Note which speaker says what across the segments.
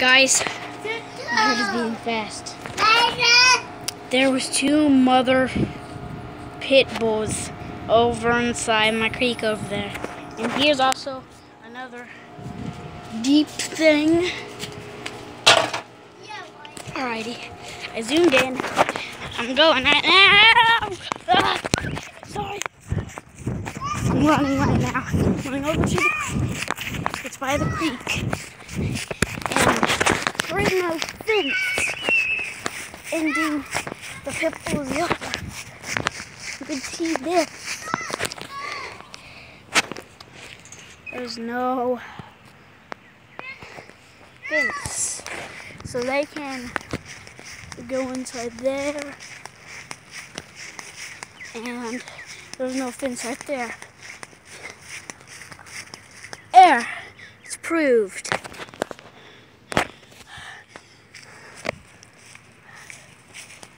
Speaker 1: Guys, I was being fast. There was two mother pit bulls over inside my creek over there. And here's also another deep thing. Alrighty, I zoomed in. I'm going right now. Ah, sorry. I'm running right now. I'm running over to the creek. It's by the creek. And there is no fence ending the bull's yard. You can see this. There's no fence. So they can go inside there. And there's no fence right there. There. It's proved.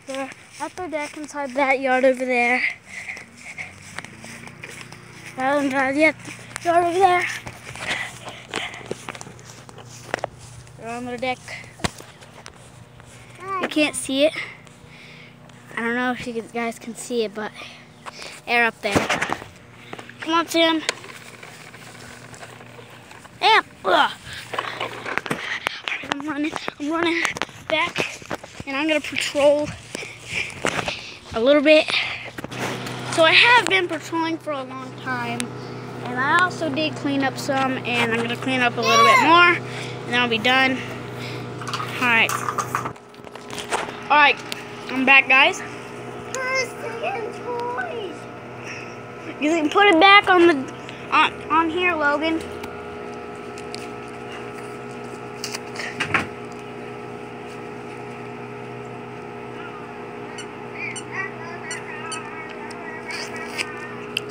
Speaker 1: They're at the deck inside that yard over there. Well, not yet. Yard over there. They're on their deck. You can't see it. I don't know if you guys can see it, but they're up there. Come on, Sam. Sam. Ugh. I'm running. I'm running back, and I'm gonna patrol a little bit. So I have been patrolling for a long time, and I also did clean up some, and I'm gonna clean up a little bit more, and then I'll be done. All right. All right, I'm back, guys. You can put it back on the on on here, Logan.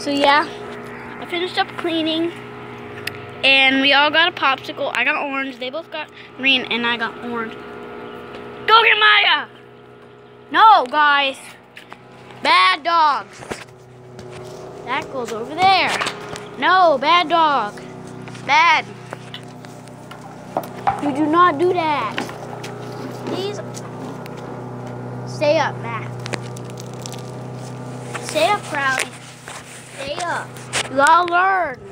Speaker 1: So yeah, I finished up cleaning, and we all got a popsicle. I got orange. They both got green, and I got orange. Go get Maya! No, guys. Bad dogs. That goes over there. No, bad dog. Bad. You do not do that. Please. Stay up, Matt. Stay up, Crowley. Stay up. Gotta learn.